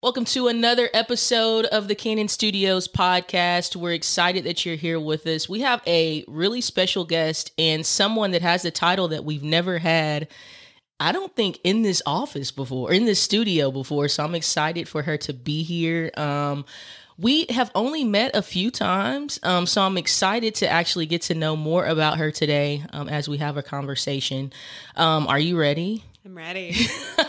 Welcome to another episode of the Kannon Studios podcast. We're excited that you're here with us. We have a really special guest and someone that has a title that we've never had, I don't think, in this office before, in this studio before. So I'm excited for her to be here. Um, we have only met a few times, um, so I'm excited to actually get to know more about her today um, as we have a conversation. Um, are you ready? I'm ready.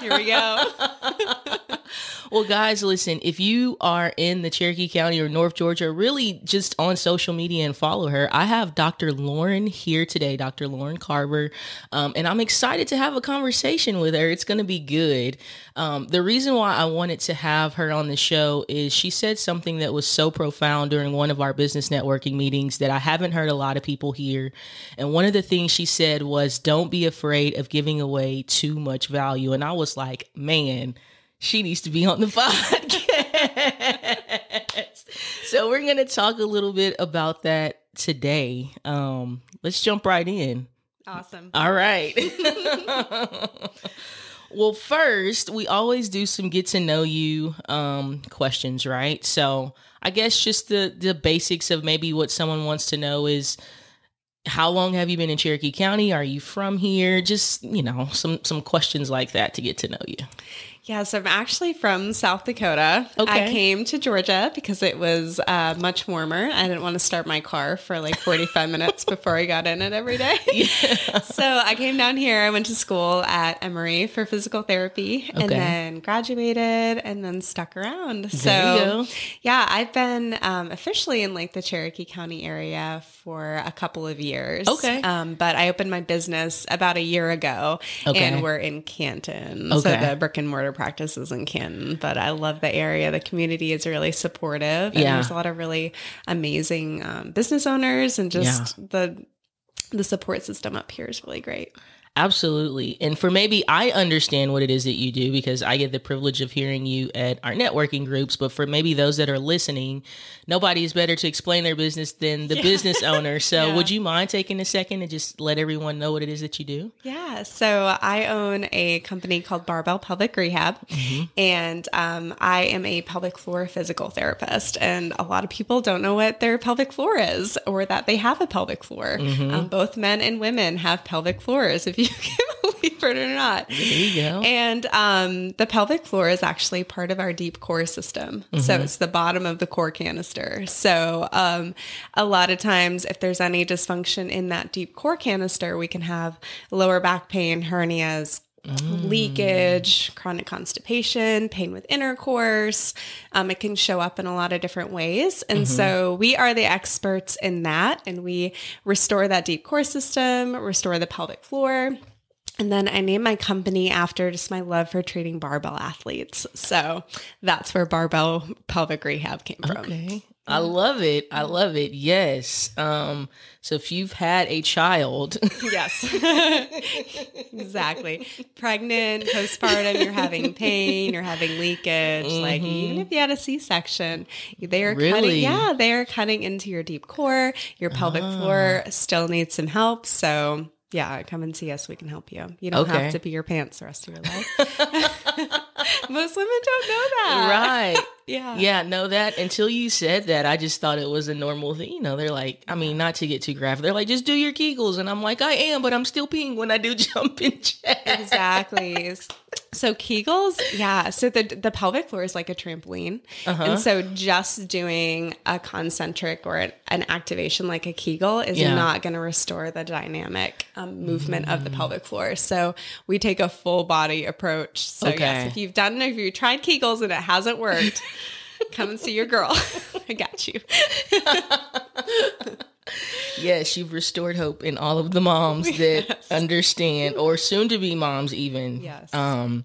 Here we go. well, guys, listen, if you are in the Cherokee County or North Georgia, really just on social media and follow her, I have Dr. Loren here today, Dr. Loren Carver, um, and I'm excited to have a conversation with her. It's going to be good. Um, the reason why I wanted to have her on the show is she said something that was so profound during one of our business networking meetings that I haven't heard a lot of people hear. And one of the things she said was, Don't be afraid of giving away too much value. And I was like, Man, she needs to be on the podcast. so we're going to talk a little bit about that today. Um, let's jump right in. Awesome. All right. well, first, we always do some get to know you um, questions, right? So I guess just the the basics of maybe what someone wants to know is how long have you been in Cherokee County? Are you from here? Just, you know, some some questions like that to get to know you. Yes, I'm actually from South Dakota. Okay. I came to Georgia because it was uh, much warmer. I didn't want to start my car for like 45 minutes before I got in it every day. Yeah. so I came down here. I went to school at Emory for physical therapy and then graduated and then stuck around. There so, yeah, I've been um, officially in like the Cherokee County area for a couple of years. Okay. Um, but I opened my business about a year ago Okay. and we're in Canton. So the brick and mortar practices in Canton, but I love the area. The community is really supportive. And Yeah. there's a lot of really amazing um, business owners and just the the support system up here is really great. Absolutely. And for maybe I understand what it is that you do because I get the privilege of hearing you at our networking groups. But for maybe those that are listening, nobody is better to explain their business than the business owner. So Yeah. would you mind taking a second and just let everyone know what it is that you do? Yeah, so I own a company called Barbelle Pelvic Rehab, and um, I am a pelvic floor physical therapist. And a lot of people don't know what their pelvic floor is or that they have a pelvic floor. Um, both men and women have pelvic floors, if you can believe it or not. There you go. And um, the pelvic floor is actually part of our deep core system. So it's the bottom of the core canister. So um, a lot of times, if there's any dysfunction in that deep core canister, we can have lower back pain, hernias. Leakage, chronic constipation, pain with intercourse. Um, it can show up in a lot of different ways. And so we are the experts in that, and we restore that deep core system, restore the pelvic floor. And then I named my company after just my love for treating barbell athletes. So that's where Barbelle Pelvic Rehab came from. Okay. I love it. I mm-hmm. love it. Yes. Um, so if you've had a child, Yes. exactly. Pregnant, postpartum, you're having pain, you're having leakage. Like mm-hmm. even if you had a C section, they are Really? cutting yeah, they are cutting into your deep core. Your pelvic floor ah. still needs some help. So yeah, come and see us. We can help you. You don't Okay. have to pee your pants the rest of your life. Most women don't know that. right. Yeah. Yeah, no, that until you said that, I just thought it was a normal thing. You know, they're like, I mean, not to get too graphic, they're like, just do your Kegels. And I'm like, I am, but I'm still peeing when I do jumping jacks. Exactly. So Kegels, yeah. So the the pelvic floor is like a trampoline, Uh-huh. and so just doing a concentric or an, an activation like a Kegel is Yeah. not going to restore the dynamic um, movement of the pelvic floor. So we take a full body approach. So Okay. yes, if you've done if you tried Kegels and it hasn't worked, come and see your girl. I got you. Yes, you've restored hope in all of the moms that Yes. understand, or soon to be moms, even. Yes. Um,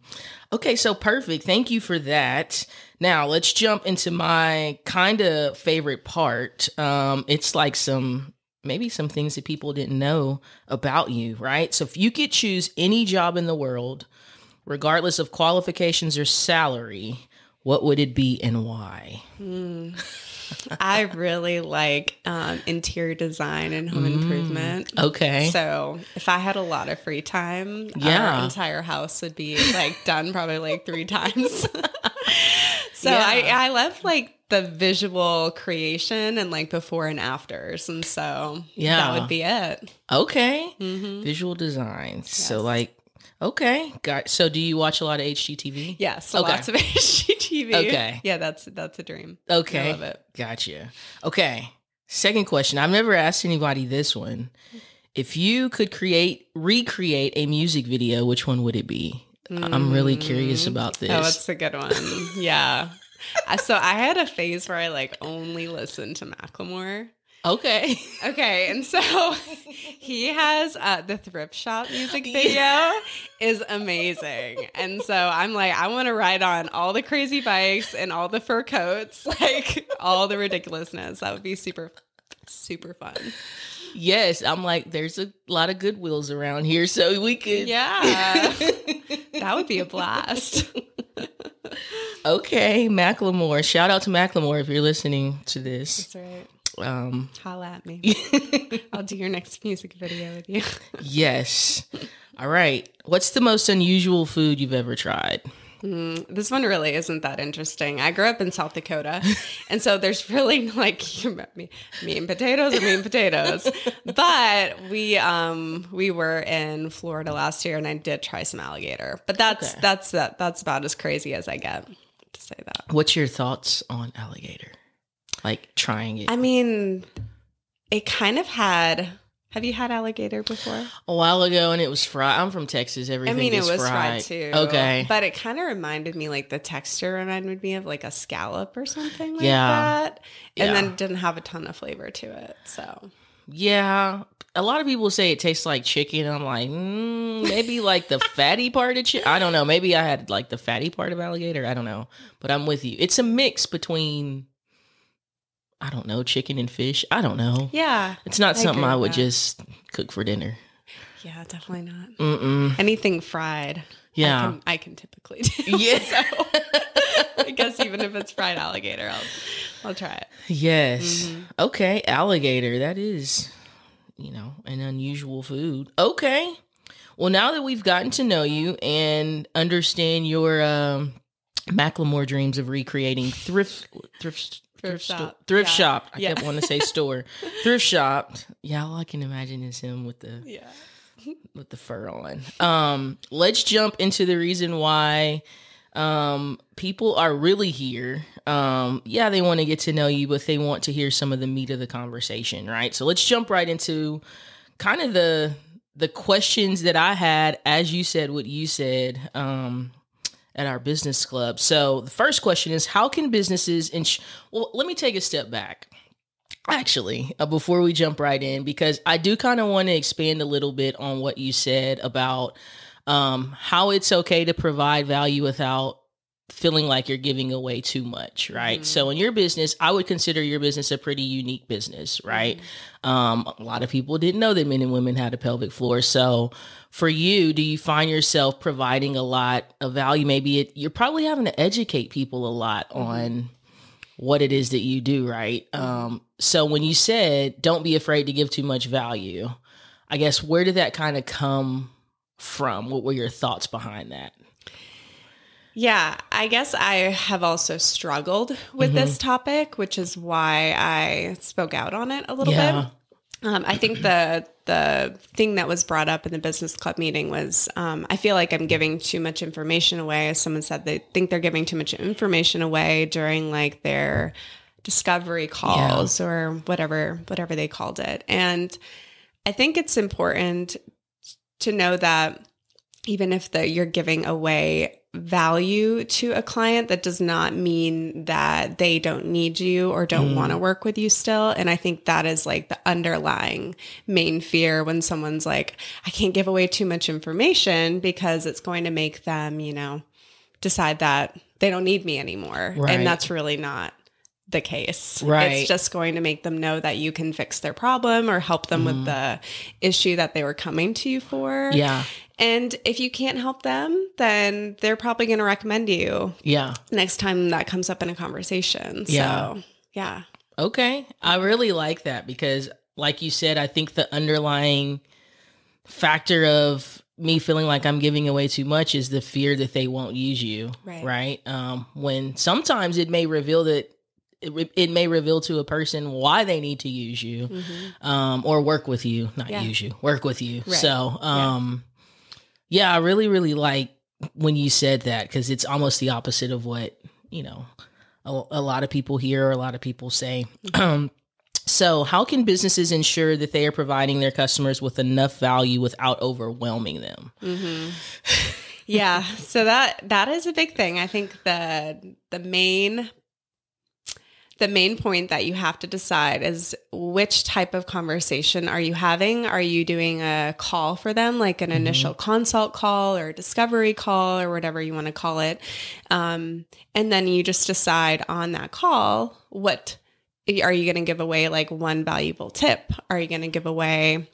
okay, so perfect. Thank you for that. Now let's jump into my kind of favorite part. Um, it's like some maybe some things that people didn't know about you, right? So if you could choose any job in the world, regardless of qualifications or salary, what would it be and why? I really like um, interior design and home improvement. Okay. So if I had a lot of free time, Yeah. our entire house would be like done probably like three times. So Yeah. I I love like the visual creation and like before and afters, and so Yeah. that would be it. Okay. hmm Visual designs. So like okay. Got so do you watch a lot of HGTV? Yes, so Okay. lots of HGTV. Okay. yeah, that's that's a dream. Okay. I love it. Gotcha. Okay. Second question. I've never asked anybody this one. If you could create recreate a music video, which one would it be? I'm really curious Mm. about this. Oh, it's a good one. yeah. So I had a phase where I like only listened to Macklemore. Okay. Okay, and so he has uh, the thrift shop music video is amazing, and so I'm like, I want to ride on all the crazy bikes and all the fur coats, like all the ridiculousness. That would be super, super fun. yes, I'm like, there's a lot of Goodwills around here, so we could. Yeah, that would be a blast. Okay, Macklemore. Shout out to Macklemore if you're listening to this. That's right. Um, Holla at me. I'll do your next music video with you. yes. All right. What's the most unusual food you've ever tried? Mm, this one really isn't that interesting. I grew up in South Dakota, and so there's really like me, meat and potatoes or meat and potatoes. But we um we were in Florida last year, and I did try some alligator. But that's Okay. that's that that's about as crazy as I get to say that. What's your thoughts on alligator? Like trying it I mean, it kind of had. Have you had alligator before? a while ago and it was fried. I'm from Texas. I Everything mean, it was fried. fried too. Okay. But it kind of reminded me, like the texture reminded me of like a scallop or something like Yeah. that. And Yeah. then it didn't have a ton of flavor to it. So Yeah. A lot of people say it tastes like chicken. I'm like, mm, maybe like the fatty part of chicken. I don't know. Maybe I had like the fatty part of alligator. I don't know. But I'm with you. It's a mix between, I don't know, chicken and fish. I don't know. yeah. It's not I something I would that. just cook for dinner. Yeah, definitely not. Mm-mm. Anything fried. Yeah. I can, I can typically do. Yeah. so I guess even if it's fried alligator, I'll I'll try it. Yes. Mm-hmm. Okay. Alligator. That is, you know, an unusual food. Okay. Well, now that we've gotten to know you and understand your um, Macklemore dreams of recreating thrift thrift thrift, shop. thrift Yeah. shop. I Yeah. kept wanting to say store. thrift shop. Yeah, all I can imagine is him with the Yeah. with the fur on. Um, let's jump into the reason why um, people are really here. Um, yeah, they want to get to know you, but they want to hear some of the meat of the conversation, right? So let's jump right into kind of the the questions that I had as you said what you said um, at our business club. So the first question is, how can businesses? Ins- well, let me take a step back actually uh, before we jump right in because i do kind of want to expand a little bit on what you said about um, how it's okay to provide value without feeling like you're giving away too much right Mhm. so in your business i would consider your business a pretty unique business right um, a lot of people didn't know that men and women had a pelvic floor so for you do you find yourself providing a lot of value maybe it, you're probably having to educate people a lot Mhm. on what it is that you do, right? Um, so when you said don't be afraid to give too much value, I guess where did that kind of come from? What were your thoughts behind that? Yeah, I guess I have also struggled with Mm-hmm. this topic, which is why I spoke out on it a little Yeah. bit. Um, I think the the thing that was brought up in the business club meeting was um, I feel like I'm giving too much information away. As someone said, they think they're giving too much information away during like their discovery calls or whatever whatever they called it. And I think it's important to know that even if the, you're giving away value to a client, that does not mean that they don't need you or don't Mm. want to work with you still. And I think that is like the underlying main fear when someone's like, I can't give away too much information because it's going to make them, you know, decide that they don't need me anymore. Right. And that's really not the case. Right. It's just going to make them know that you can fix their problem or help them with the issue that they were coming to you for. Yeah. And if you can't help them, then they're probably going to recommend you Yeah. next time that comes up in a conversation. Yeah. So, yeah. Okay. I really like that because, like you said, I think the underlying factor of me feeling like I'm giving away too much is the fear that they won't use you. Right. Right. Um, when sometimes it may reveal that it, it may reveal to a person why they need to use you um, or work with you, not Mm-hmm. Yeah. use you, work with you. Right. So, um, yeah. I really, really like when you said that because it's almost the opposite of what, you know, a, a lot of people hear a lot of people say. Mm-hmm. Um, so, how can businesses ensure that they are providing their customers with enough value without overwhelming them? yeah so that that is a big thing i think the the main the main point that you have to decide is which type of conversation are you having? Are you doing a call for them like an initial consult call or discovery call or whatever you want to call it? Um, and then you just decide on that call what are you going to give away like one valuable tip? Are you going to give away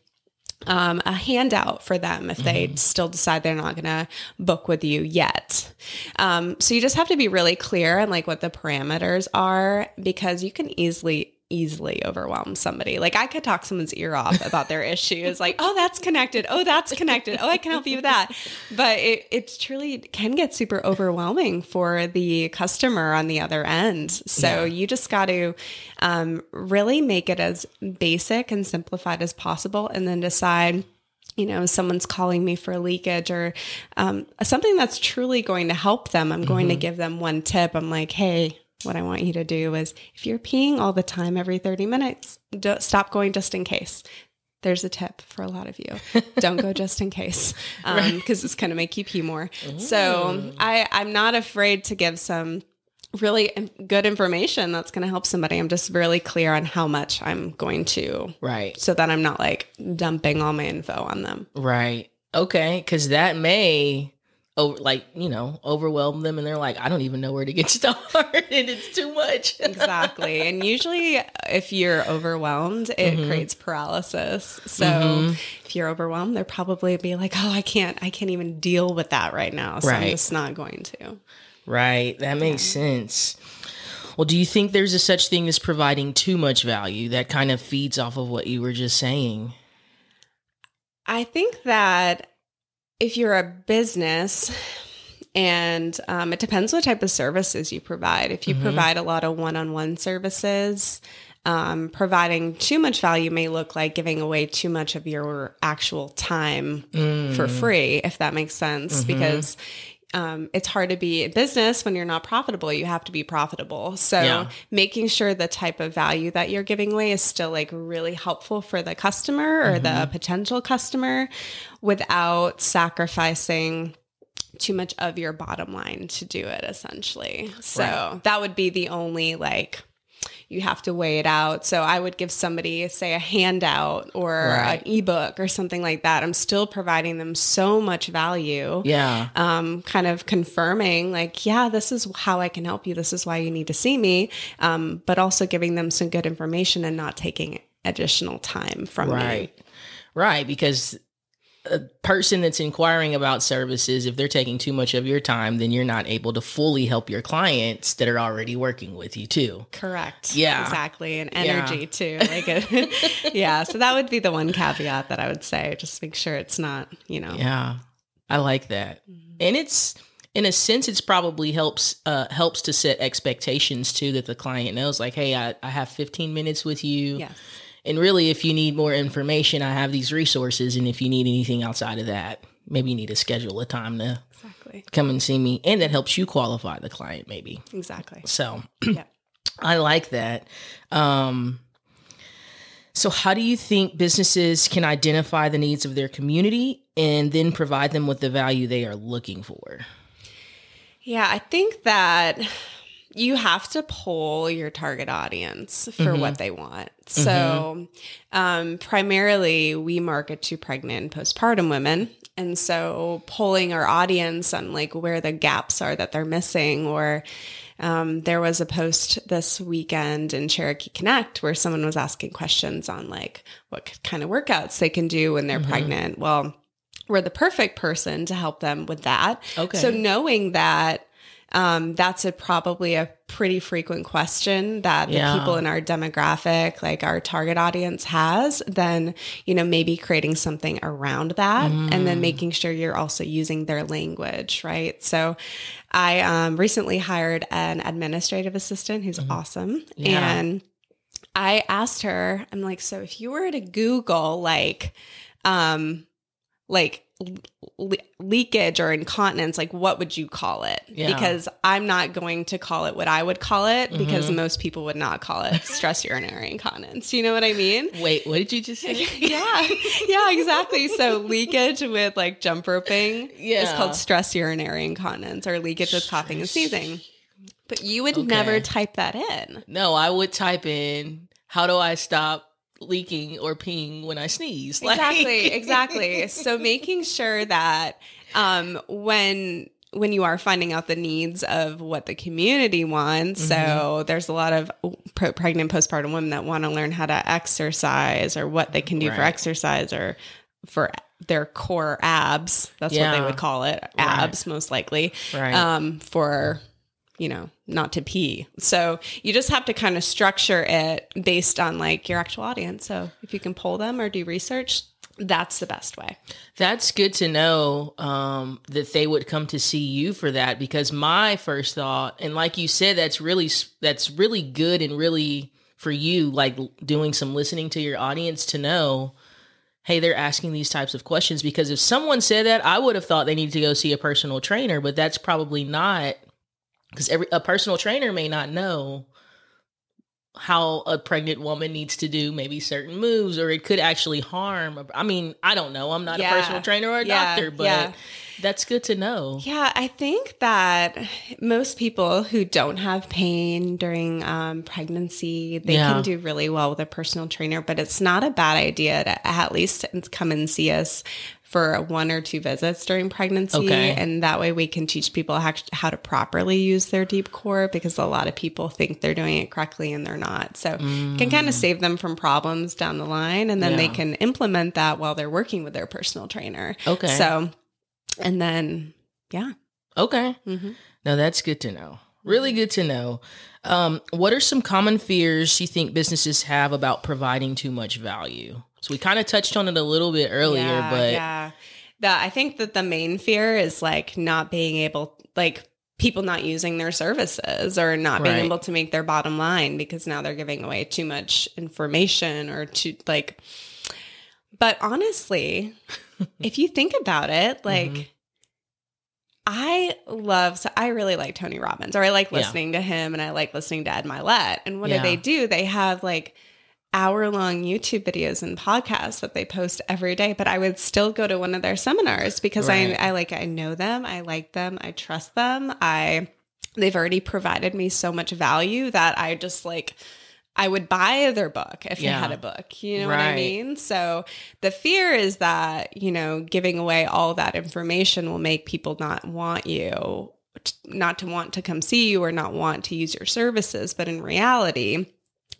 um, a handout for them if they still decide they're not going to book with you yet. Um, so you just have to be really clear on like what the parameters are because you can easily easily overwhelm somebody. Like I could talk someone's ear off about their issues like, "Oh, that's connected. Oh, that's connected. Oh, I can help you with that." But it it truly can get super overwhelming for the customer on the other end. So you just got to um, really make it as basic and simplified as possible and then decide you know, someone's calling me for leakage or um, something that's truly going to help them, I'm going to give them one tip. I'm like, hey, what I want you to do is if you're peeing all the time every 30 minutes, don't stop going just in case. There's a tip for a lot of you. Don't go just in case um, because it's going to make you pee more. So mm. I, I'm not afraid to give some really good information that's going to help somebody. I'm just really clear on how much I'm going to Right. so that I'm not like dumping all my info on them. Right. Okay. Because that may, oh, like you know, overwhelm them, and they're like, I don't even know where to get started. And it's too much. Exactly. and usually, if you're overwhelmed, it Mm-hmm. creates paralysis. So if you're overwhelmed, they're probably be like, oh, I can't, I can't even deal with that right now. So I'm just not going to. right. That makes sense. Well, do you think there's a such thing as providing too much value that kind of feeds off of what you were just saying? I think that if you're a business, and um, it depends what type of services you provide. If you provide a lot of one on one services, um, providing too much value may look like giving away too much of your actual time for free, if that makes sense, because um, it's hard to be in business when you're not profitable. You have to be profitable. So Yeah. making sure the type of value that you're giving away is still like really helpful for the customer or the potential customer without sacrificing too much of your bottom line to do it essentially. So that would be the only like you have to weigh it out. So I would give somebody, say, a handout or Right. an ebook or something like that. I'm still providing them so much value Yeah. um, kind of confirming, like, yeah, this is how I can help you. This is why you need to see me. Um, but also giving them some good information and not taking additional time from me. Right. Right. Because a person that's inquiring about services, if they're taking too much of your time, then you're not able to fully help your clients that are already working with you too. Correct. Yeah. Exactly. And Yeah. energy too. Like, it, yeah. So that would be the one caveat that I would say. Just make sure it's not, you know. Yeah. I like that. And it's in a sense it's probably helps uh helps to set expectations too that the client knows like, hey, I, I have 15 minutes with you. Yes. And really if you need more information, I have these resources. And if you need anything outside of that, maybe you need to schedule a time to Exactly. come and see me. And that helps you qualify the client maybe. Exactly. So Yeah. I like that. Um, so, how do you think businesses can identify the needs of their community and then provide them with the value they are looking for? Yeah, I think that you have to poll your target audience for what they want. So, um, primarily, we market to pregnant and postpartum women. And so, polling our audience on like where the gaps are that they're missing, or um, there was a post this weekend in Cherokee Connect where someone was asking questions on like what kind of workouts they can do when they're pregnant. Well, we're the perfect person to help them with that. Okay. So knowing that um, that's a probably a pretty frequent question that the Yeah. people in our demographic, like our target audience, has. Then you know maybe creating something around that, and Mm. then making sure you're also using their language, right? So, I um, recently hired an administrative assistant who's awesome, Mm-hmm. Yeah. and I asked her, I'm like, so if you were to Google like, um, like le- leakage or incontinence, like what would you call it? Yeah. Because I'm not going to call it what I would call it because Mm-hmm. most people would not call it stress urinary incontinence. You know what I mean? Wait, what did you just say? yeah, yeah, exactly. So leakage with like jump roping yeah. is called stress urinary incontinence or leakage with coughing and sneezing. But you would never type that in. No, I would type in how do I stop leaking or peeing when I sneeze? Like- Exactly, exactly. So making sure that um, when when you are finding out the needs of what the community wants, so Mm-hmm. there's a lot of pro- pregnant postpartum women that want to learn how to exercise or what they can do for exercise or for their core abs. That's what they would call it, abs most likely. Right. Um, for you know, not to pee. So you just have to kind of structure it based on like your actual audience. So if you can pull them or do research, that's the best way. That's good to know um, that they would come to see you for that because my first thought, and like you said, that's really that's really good and really for you, like doing some listening to your audience to know, hey, they're asking these types of questions because if someone said that, I would have thought they need to go see a personal trainer, but that's probably not because every a personal trainer may not know how a pregnant woman needs to do maybe certain moves or it could actually harm a- i mean i don't know i'm not Yeah. a personal trainer or a Yeah, doctor but yeah. That's good to know Yeah, I think that most people who don't have pain during um, pregnancy, they Yeah. can do really well with a personal trainer, but it's not a bad idea to at least come and see us for one or two visits during pregnancy. Okay. And that way we can teach people how, how to properly use their deep core because a lot of people think they're doing it correctly and they're not. So can kind of save them from problems down the line. And then they Mm. Can implement that while they're working with their personal trainer. Okay. So, and then, yeah. okay Mhm. no that's good to know really good to know um, what are some common fears you think businesses have about providing too much value so we kind of touched on it a little bit earlier yeah, but yeah, the, I think that the main fear is like not being able, like people not using their services or not being Right. able to make their bottom line because now they're giving away too much information or too like. But honestly, if you think about it, like. Mm-hmm. I love, so I really like Tony Robbins, or I like Yeah. listening to him, and I like listening to Ed Mylett. And what Yeah. do they do? They have like hour long YouTube videos and podcasts that they post every day, but I would still go to one of their seminars because Right. I, I like, I know them, I like them, I trust them. I, they've already provided me so much value that I just like, I would buy their book if Yeah. they had a book. You know what I mean? So the fear is that, you know, giving away all that information will make people not want you, not to want to come see you or not want to use your services. But in reality,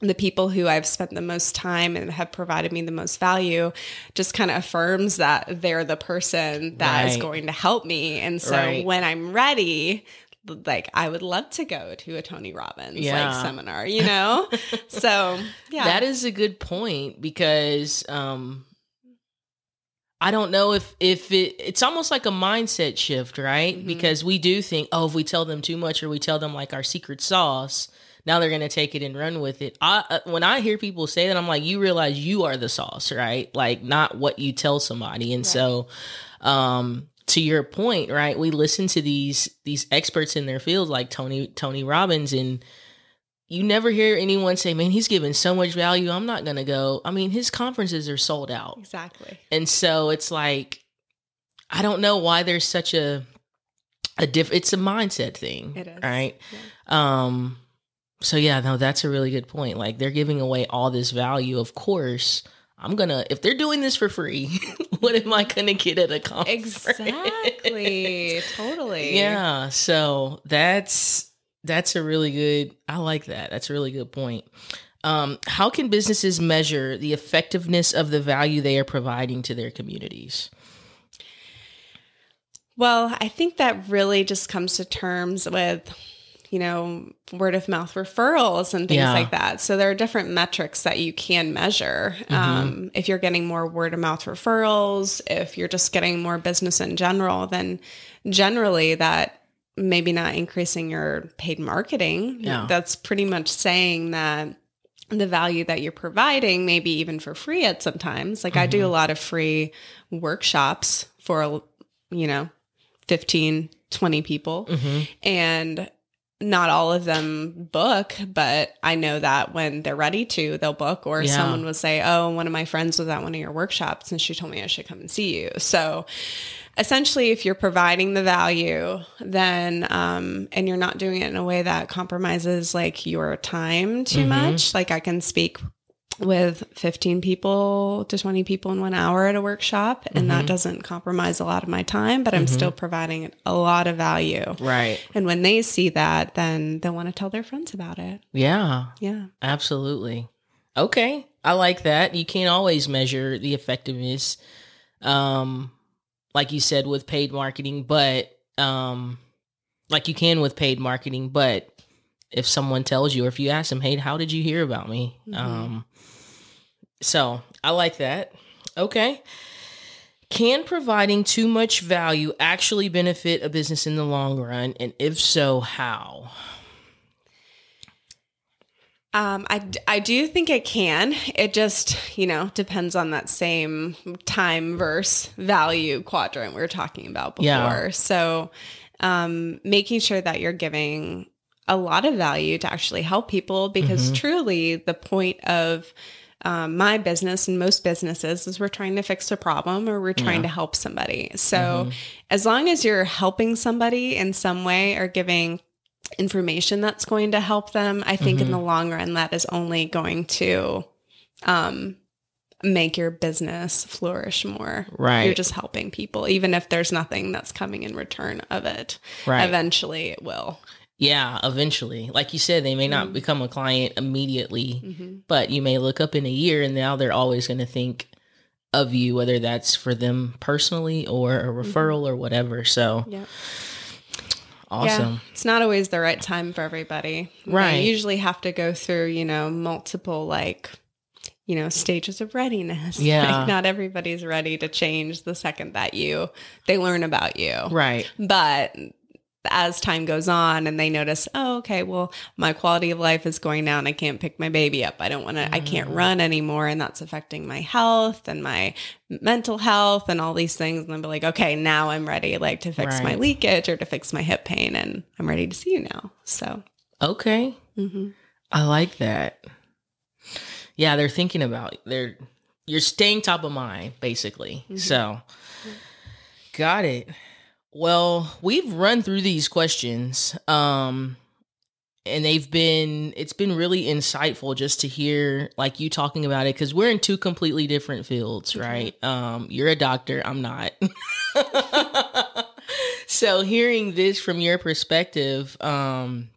the people who I've spent the most time and have provided me the most value just kind of affirms that they're the person that is Right. going to help me. And so Right. when I'm ready, like I would love to go to a Tony Robbins Yeah. like seminar, you know? so yeah. That is a good point because um I don't know if if it it's almost like a mindset shift, right? Mhm. Because we do think, oh, if we tell them too much or we tell them like our secret sauce, now they're going to take it and run with it. I uh, when I hear people say that, I'm like, you realize you are the sauce, right? Like not what you tell somebody. And Right. so um to your point, right? We listen to these these experts in their field like Tony Tony Robbins and you never hear anyone say, "Man, he's giving so much value. I'm not going to go." I mean, his conferences are sold out. exactly. And so it's like I don't know why there's such a a diff it's a mindset thing. It is. Right? Yeah. Um so yeah, no, that's a really good point. Like they're giving away all this value. Of course, I'm gonna if they're doing this for free, what am I gonna get at a conference? Exactly. totally. Yeah. So that's that's a really good I like that. That's a really good point. Um, how can businesses measure the effectiveness of the value they are providing to their communities? Well, I think that really just comes to terms with, you know, word of mouth referrals and things Yeah. like that. So there are different metrics that you can measure. Mm-hmm. Um, if you're getting more word of mouth referrals, if you're just getting more business in general, then generally that maybe not increasing your paid marketing. Yeah. That's pretty much saying that the value that you're providing, maybe even for free at sometimes. Like I do mm-hmm. a lot of free workshops for, you know, 15, 20 people. Mm-hmm. And not all of them book, but I know that when they're ready to, they'll book. Or Yeah. someone will say, Oh, one of my friends was at one of your workshops and she told me I should come and see you. So essentially, if you're providing the value, then, um, and you're not doing it in a way that compromises like your time too much, like I can speak with 15 people to 20 people in one hour at a workshop and that doesn't compromise a lot of my time but i'm still providing a lot of value Right. and when they see that then they'll want to tell their friends about it Yeah. yeah Absolutely. Okay. I like that. You can't always measure the effectiveness, um, like you said, with paid marketing, but um, like you can with paid marketing, but if someone tells you or if you ask them, hey, how did you hear about me? Um, so I like that. Okay. Can providing too much value actually benefit a business in the long run? And if so, how? Um, I, I do think it can. It just, you know, depends on that same time versus value quadrant we were talking about before. Yeah. So, um, making sure that you're giving a lot of value to actually help people because truly the point of um, my business and most businesses is we're trying to fix a problem or we're trying to help somebody. So, as long as you're helping somebody in some way or giving information that's going to help them, I think in the long run that is only going to um make your business flourish more. Right. You're just helping people even if there's nothing that's coming in return of it. Right. Eventually it will. Yeah, eventually. Like you said, they may not Mm. become a client immediately, Mm-hmm. but you may look up in a year and now they're always going to think of you, whether that's for them personally or a referral or whatever. So Yeah. awesome. Yeah. It's not always the right time for everybody. Right. They usually have to go through, you know, multiple like you know, stages of readiness. Yeah. Like not everybody's ready to change the second that you they learn about you. Right. But as time goes on and they notice, oh, okay, well, my quality of life is going down. I can't pick my baby up. I don't want to, I can't run anymore. And that's affecting my health and my mental health and all these things. And then be like, okay, now I'm ready, like to fix my leakage or to fix my hip pain. And I'm ready to see you now. So, Okay. mhm. I like that. Yeah, they're thinking about they're you're staying top of mind basically. So got it. Well, we've run through these questions um and they've been it's been really insightful just to hear like you talking about it cuz we're in two completely different fields, right? Um you're a doctor, I'm not. so hearing this from your perspective um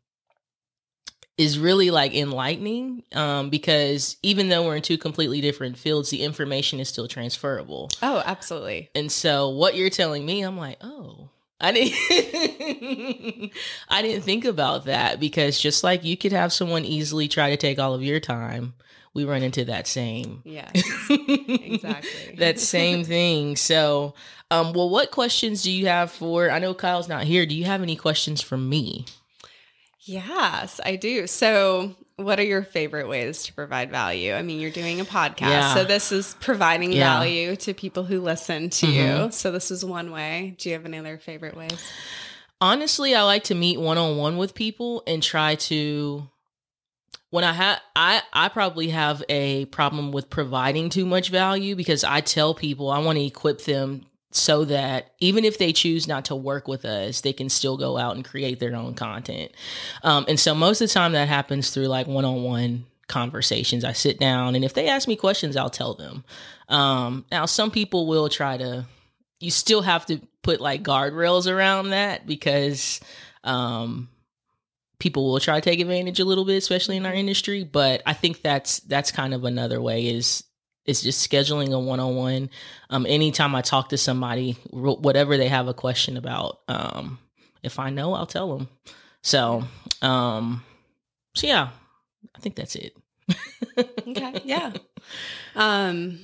is really like enlightening um, because even though we're in two completely different fields, the information is still transferable. oh, absolutely. And so what you're telling me, I'm like, oh, I didn't I didn't think about that because just like you could have someone easily try to take all of your time, we run into that same yeah exactly. that same thing. So, um, well, what questions do you have for? I know Kyle's not here. Do you have any questions for me? Yes, I do. So, what are your favorite ways to provide value? I mean, you're doing a podcast, Yeah. so this is providing Yeah. Mm-hmm. value to people who listen to you. So, this is one way. Do you have any other favorite ways? honestly i like to meet one-on-one with people and try to when i have i i probably have a problem with providing too much value because i tell people i want to equip them so that even if they choose not to work with us they can still go out and create their own content. Um, and so most of the time that happens through like one-on-one conversations. I sit down and if they ask me questions i'll tell them. Um, now some people will try to you still have to put like guardrails around that because um people will try to take advantage a little bit especially in our industry but i think that's that's kind of another way is it's just scheduling a one-on-one. Um anytime i talk to somebody whatever they have a question about um if i know i'll tell them so um so yeah i think that's it. Okay yeah. Um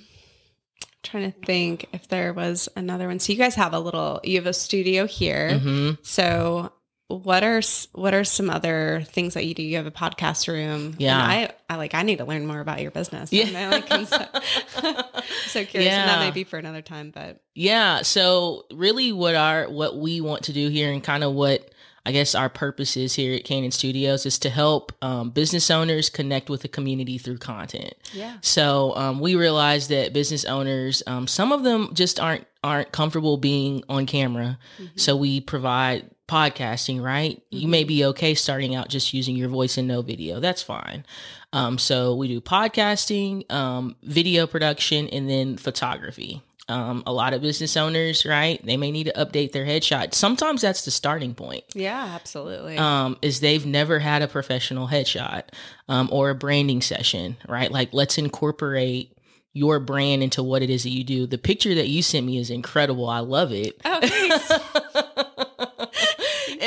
trying to think if there was another one. So you guys have a little you have a studio here. Hmm so what are what are some other things that you do you have a podcast room Yeah. I i like i need to learn more about your business Yeah. I, like, I'm so, so curious and that Yeah. may be for another time but Yeah. So really what our what we want to do here and kind of what I guess our purpose is here at Kannon Studios is to help um, business owners connect with the community through content. yeah So um, we realize that business owners, um, some of them just aren't aren't comfortable being on camera. So we provide podcasting. Right? You may be okay starting out just using your voice and no video. That's fine. Um, so we do podcasting, um, video production, and then photography. Um, a lot of business owners, right? They may need to update their headshot. Sometimes that's the starting point yeah absolutely um, is they've never had a professional headshot um, or a branding session, right? Like, let's incorporate your brand into what it is that you do. The picture that you sent me is incredible. I love it. oh.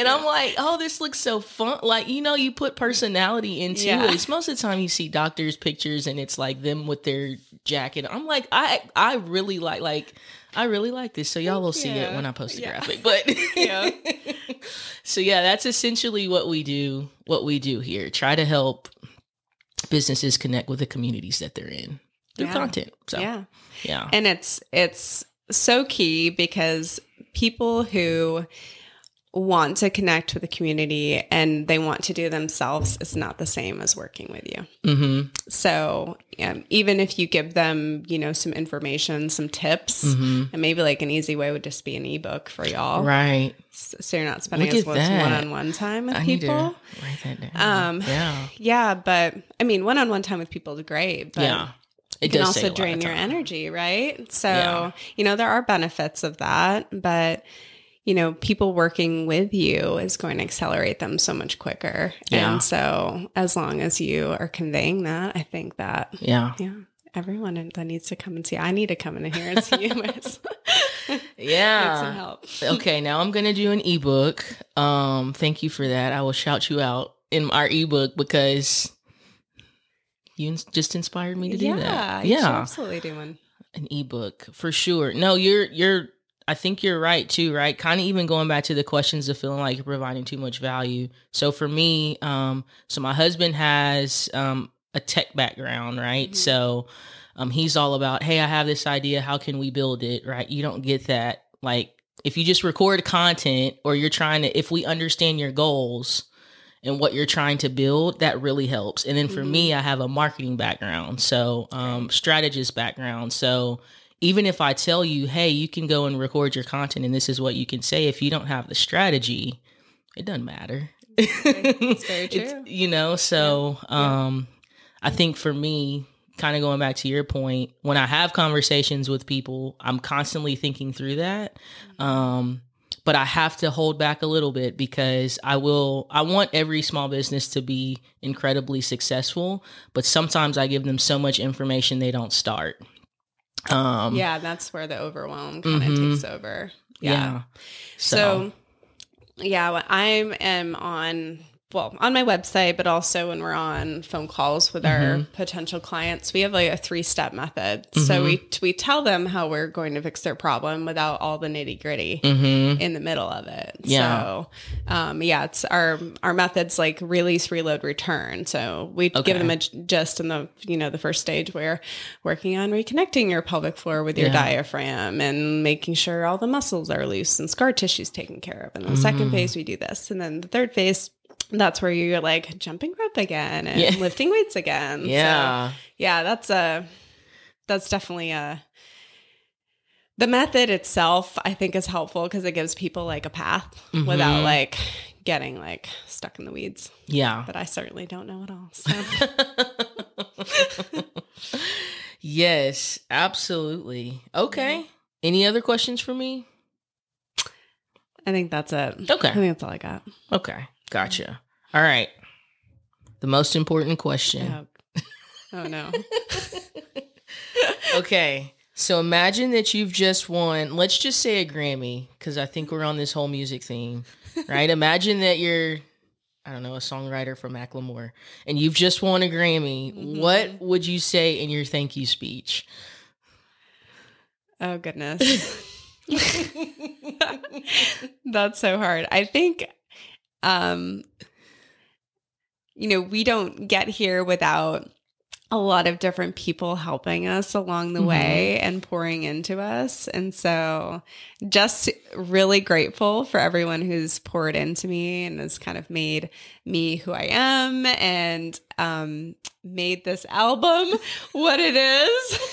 and I'm like, oh, this looks so fun. Like, you know, you put personality into Yeah. it. It's most of the time you see doctors' pictures and it's like them with their jacket. I'm like, I I really like like I really like this. So y'all will see it when I post the Yeah. graphic. But Yeah. so yeah, that's essentially what we do. What we do here. Try to help businesses connect with the communities that they're in through Yeah. content. So yeah yeah. and it's it's so key because people who want to connect with the community and they want to do themselves is not the same as working with you Mm-hmm. so um, even if you give them you know some information some tips Mm-hmm. and maybe like an easy way would just be an ebook for y'all Right. so so you're not spending as much one-on-one time with I people write that down. Um, yeah. yeah but i mean one-on-one time with people is great but yeah. It it can does also drain your energy, right? So, Yeah. you know, there are benefits of that, but you know, people working with you is going to accelerate them so much quicker. Yeah. And so, as long as you are conveying that, I think that Yeah. yeah, everyone that needs to come and see. I need to come in here and see you guys. Need some Yeah. help. okay, now I'm gonna do an ebook. Um, thank you for that. I will shout you out in our ebook because you just inspired me to do yeah, that. Yeah. absolutely do one. an ebook for sure. No, you're you're I think you're right too, right? Kind of even going back to the questions of feeling like you're providing too much value. So for me, um, so my husband has um a tech background, right? Mhm. So um he's all about, hey, I have this idea, how can we build it, right? You don't get that like if you just record content or you're trying to if we understand your goals and what you're trying to build, that really helps. And then for me, I have a marketing background, so um, strategist background. So even if I tell you, hey, you can go and record your content and this is what you can say, if you don't have the strategy, it doesn't matter. It's very true. you know, so um, I think for me, kind of going back to your point, when I have conversations with people, I'm constantly thinking through that. Um, but I have to hold back a little bit because I will I want every small business to be incredibly successful, but sometimes I give them so much information they don't start. Um yeah, that's where the overwhelm kind of Mhm. takes over. yeah. yeah. So, yeah, when I am on well on my website, but also when we're on phone calls with Mm-hmm. our potential clients, we have like a three step method. So we Mm-hmm. we tell them how we're going to fix their problem without all the nitty gritty. mhm. In the middle of it, Yeah. So, um, yeah, it's our our methods like release, reload, return. So we Okay. give them a just in the you know the first stage where working on reconnecting your pelvic floor with your Yeah. diaphragm and making sure all the muscles are loose and scar tissue's taken care of. And the second Mm-hmm. phase we do this, and then the third phase. That's where you're like jumping rope again and Yeah. lifting weights again. So, Yeah. yeah, that's a that's definitely a the method itself I think is helpful because it gives people like a path without Mhm. like getting like stuck in the weeds. Yeah. But I certainly don't know it all. So yes, absolutely. Okay. Any other questions for me? I think that's it. Okay. I think that's all I got. Okay. Gotcha. All right. The most important question. Oh, oh no. Okay. So imagine that you've just won, let's just say a Grammy, because I think we're on this whole music theme, right? imagine that you're, I don't know, a songwriter from Macklemore, and you've just won a Grammy. Mm-hmm. What would you say in your thank you speech? Oh goodness. That's so hard. I think um you know, we don't get here without a lot of different people helping us along the Mhm. way and pouring into us. And so just really grateful for everyone who's poured into me and has kind of made me who I am and um made this album what it is.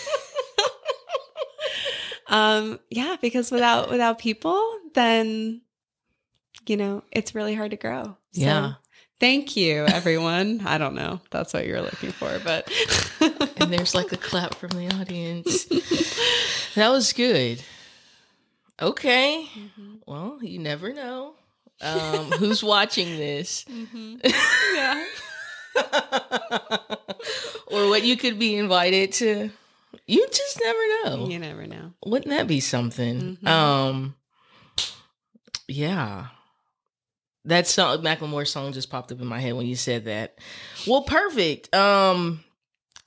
um yeah, because without without people then you know, it's really hard to grow. So, Yeah. Thank you, everyone. I don't know. That's what you're looking for, but And there's like a clap from the audience. That was good. Okay. Mm-hmm. Well, you never know. Um, who's watching this? yeah. or what you could be invited to. You just never know. You never know. Wouldn't that be something? Mhm. Um yeah. That song Macklemore song just popped up in my head when you said that. Well, perfect. Um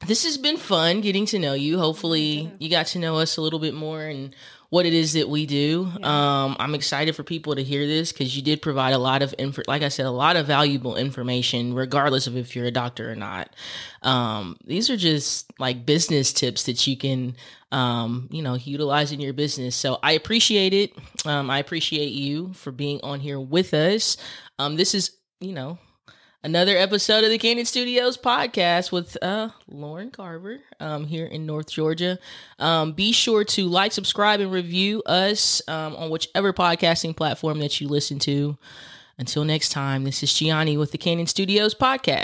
this has been fun getting to know you. Hopefully, you got to know us a little bit more and what it is that we do. Um, I'm excited for people to hear this because you did provide a lot of info, like I said, a lot of valuable information, regardless of if you're a doctor or not. Um, these are just like business tips that you can, um, you know, utilize in your business. So I appreciate it. Um, I appreciate you for being on here with us. Um, this is, you know, another episode of the Kannon Studios podcast with uh Loren Carver um here in North Georgia. Um be sure to like, subscribe and review us um on whichever podcasting platform that you listen to. Until next time, this is Gianni with the Kannon Studios podcast.